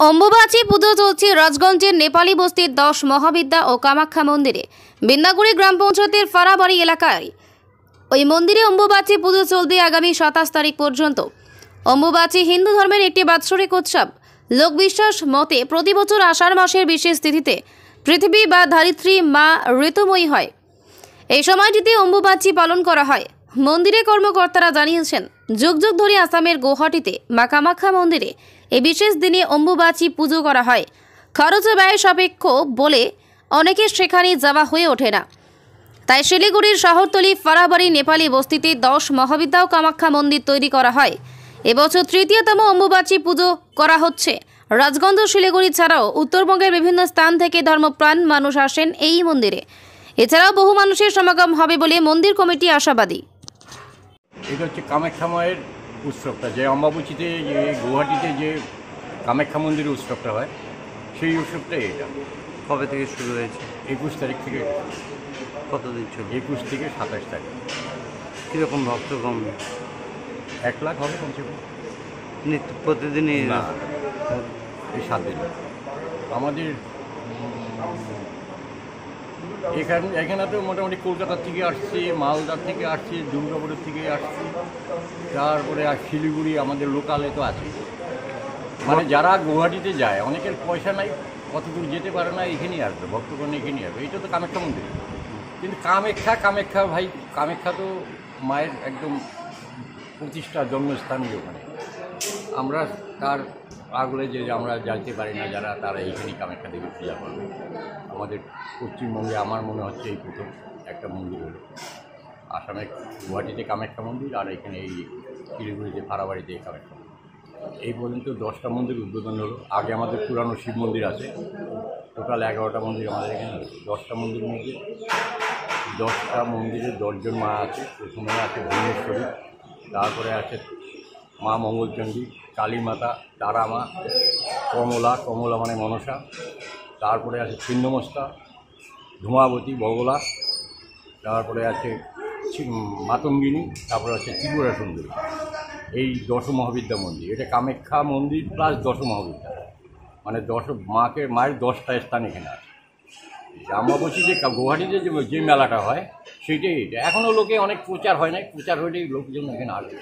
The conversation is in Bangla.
অম্বুবাচী পুজো চলছে রাজগঞ্জের নেপালি বস্তির দশ মহাবিদ্যা ও কামাখ্যা মন্দিরে। বিন্নাগুড়ি গ্রাম পঞ্চায়েতের ফারাবাড়ি এলাকায় ওই মন্দিরে অম্বুবাচী পুজো চলবে আগামী সাতাশ তারিখ পর্যন্ত। অম্বুবাচী হিন্দু ধর্মের একটি বাৎসরিক উৎসব। লোকবিশ্বাস মতে প্রতি বছর আষাঢ় মাসের বিশেষ তিথিতে পৃথিবী বা ধারিত্রী মা ঋতুময়ী হয়। এই সময়টিতে অম্বুবাচী পালন করা হয়। মন্দিরে কর্মকর্তারা জানিয়েছেন, যুগ যুগ ধরে আসামের গুয়াহাটিতে মা কামাখ্যা মন্দিরে এই বিশেষ দিনে অম্বুবাচী পুজো করা হয়। খরচ ব্যয় সাপেক্ষ বলে অনেকের সেখানে যাওয়া হয়ে ওঠে না। তাই শিলিগুড়ির শহরতলি, ফারাবাড়ি, নেপালি বস্তিতে দশ মহাবিদ্যা ও কামাখ্যা মন্দির তৈরি করা হয়। এবছর তৃতীয়তম অম্বুবাচী পুজো করা হচ্ছে। রাজগঞ্জ শিলিগুড়ি ছাড়াও উত্তরবঙ্গের বিভিন্ন স্থান থেকে ধর্মপ্রাণ মানুষ আসেন এই মন্দিরে। এছাড়াও বহু মানুষের সমাগম হবে বলে মন্দির কমিটি আশাবাদী। এটা হচ্ছে কামাখ্যা মায়ের উৎসবটা যে অম্বাবুচিতে যে গুয়াহাটিতে যে কামাখ্যা মন্দিরের উৎসবটা হয় সেই উৎসবটাই এটা। কবে থেকে শুরু হয়েছে? একুশ তারিখ থেকে। কতদিন চলবে একুশ থেকে সাতাশ তারিখ। কীরকম ভক্তগণ এক লাখ হবে কমসে কম। নিত্য প্রতিদিনই না এই সাত দিন। আমাদের এখানে এখানে তো মোটামুটি কলকাতার থেকে আসছে, মালদার থেকে আসছে, দুর্গাপুরের থেকে আসছে, তারপরে আর শিলিগুড়ি আমাদের লোকালে তো আছে মানে যারা গুয়াহাটিতে যায়, অনেকের পয়সা নাই কত দূর যেতে পারে না, এখানেই আসবে, ভক্তগণ এখানেই আসবে। এইটা তো কামাখ্যা মন্দির। কিন্তু কামাখ্যা কামাখ্যা ভাই, কামাখ্যা তো মায়ের একদম প্রতিষ্ঠা, জন্মস্থানই ওখানে। আমরা তার আগলে যে আমরা যাইতে পারি না যারা তারা এইখানে কামাখ্যা দেবী পূজা করবে। আমাদের পশ্চিমবঙ্গে আমার মনে হচ্ছে এই প্রথম একটা মন্দির হলো। আসামে গুয়াহাটিতে কামাখ্যা মন্দির আর এখানে এই শিলিগুড়িতে ফাড়াবাড়িতে কামাখ্যা মন্দির। এই পর্যন্ত দশটা মন্দির উদ্বোধন হলো। আগে আমাদের পুরানো শিব মন্দির আছে। টোটাল এগারোটা মন্দির আমাদের এখানে দশটা মন্দিরের মধ্যে দশটা মন্দিরে দশজন মা আছে। প্রথমে আছে ভুবনেশ্বরী, তারপরে আছে মা মঙ্গলচণ্ডী কালী মাতা, তারা মা, কমলা কমলা মানে মনসা, তারপরে আছে ছিন্নমস্তা, ধুমাবতী, বগলা, তারপরে আছে মাতঙ্গিনী, তারপরে আছে ত্রিপুরা সুন্দরী। এই দশ মহাবিদ্যা মন্দির, এটা কামাখ্যা মন্দির প্লাস দশ মহাবিদ্যা মানে দশ মাকে, মায়ের দশটা স্থান এখানে আছে। বলছি যে গুয়াহাটিতে যে যে মেলাটা হয় সেইটাই এটা। এখনও লোকে অনেক প্রচার হয় নাই, প্রচার হলেই লোকজন এখানে আসবে।